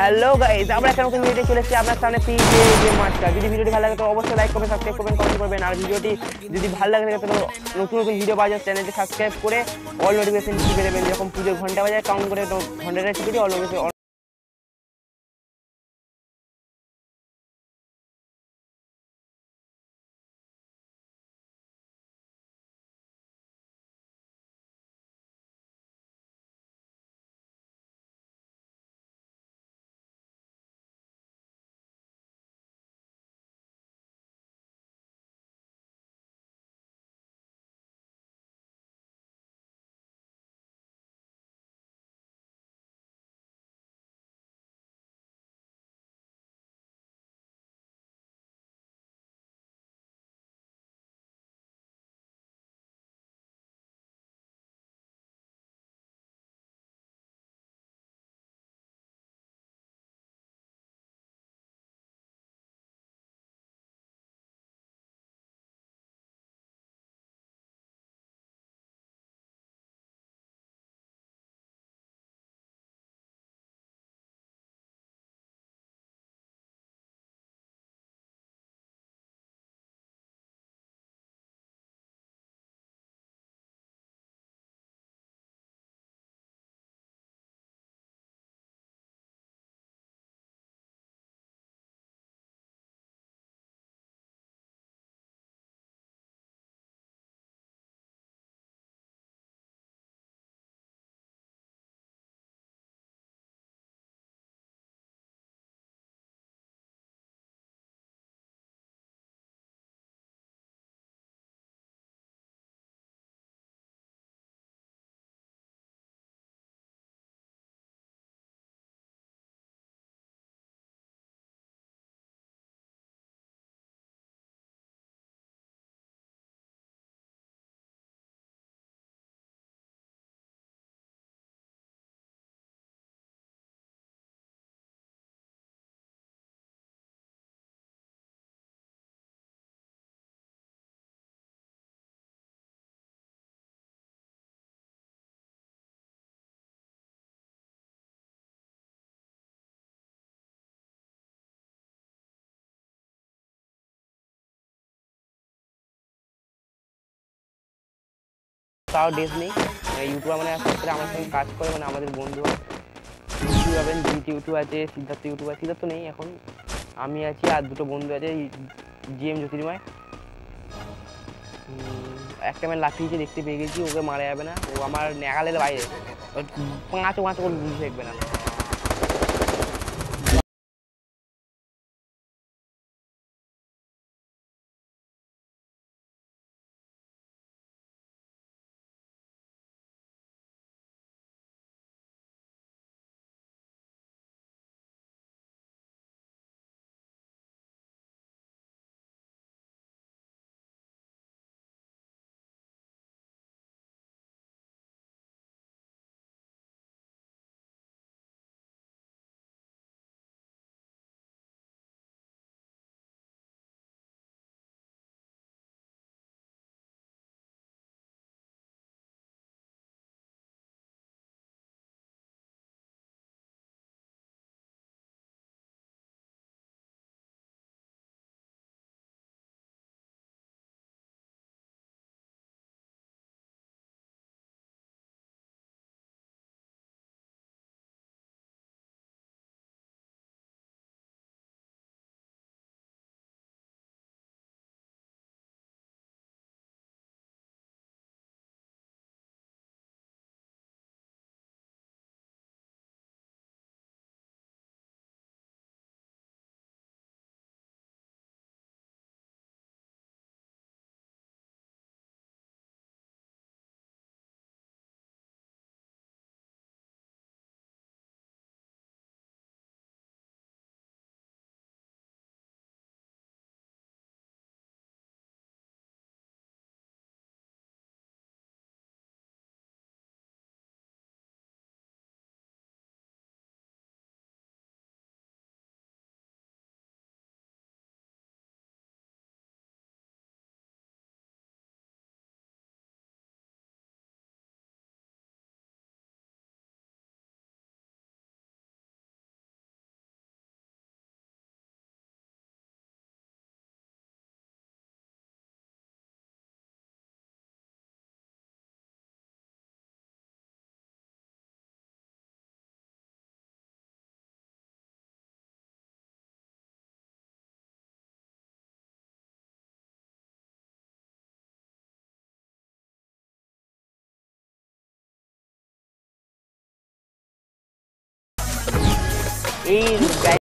Hello guys আমরা এখন নতুন ভিডিও চলে এসেছি আপনার সামনে পি যে মাছটা যদি ভিডিওটি ভালো লাগে, তো অবশ্যই লাইক করবেন সাবস্ক্রাইব করবেন কমেন্ট করবেন। আর ভিডিওটি যদি ভালো লাগে, তাহলে নতুন নতুন ভিডিও পাওয়ার জন্য চ্যানেলটি সাবস্ক্রাইব করে অল নোটিফিকেশন দেবেন। যখন পুজোর ঘণ্টা বাজায় কাউন্ট করে তো ঘন্টাটা টিপে অল নোটিফিকেশন তাও ড্রেস নেই ইউটিউবার মানে আস্তে আমার সঙ্গে কাজ করে মানে আমাদের বন্ধু ইউটিউব জিটি ইউটিউব আছে সিদ্ধার্থ ইউটিউব আছে সিদ্ধার্থ নেই এখন। আমি আছি আর দুটো বন্ধু আছে জিএম জ্যোতির্ময়। উম, একটা মেয়ে লাফিয়েছে দেখতে পেয়ে গেছি ওকে মারা যাবে না। ও আমার নেগালের বাইরে। পাঁচ পাঁচ ওর দেখবে না। Easy.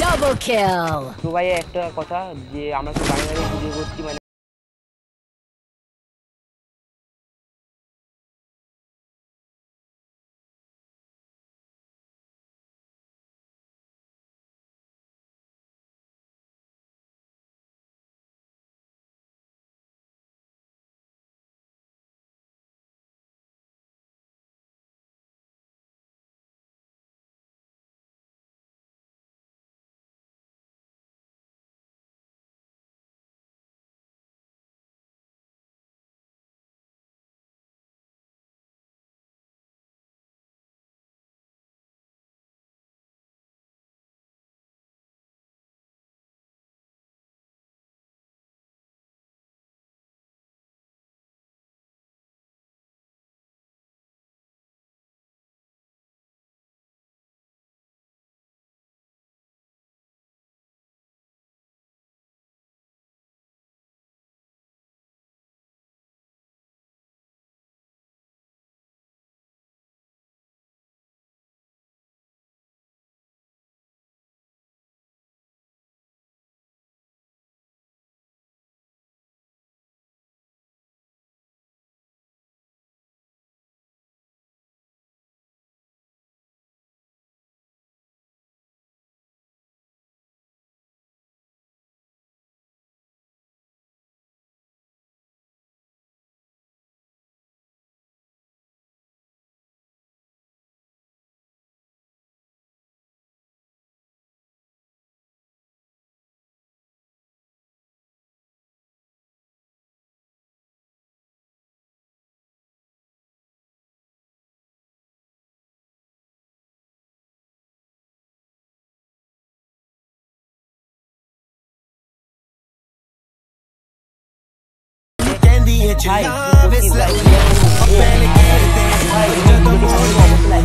Double kill. তো ভাই একটা কথা যে আমরা তো বাংলাদেশে ভিডিও করছি মানে that you love. It's like, I'm panicking. It's like,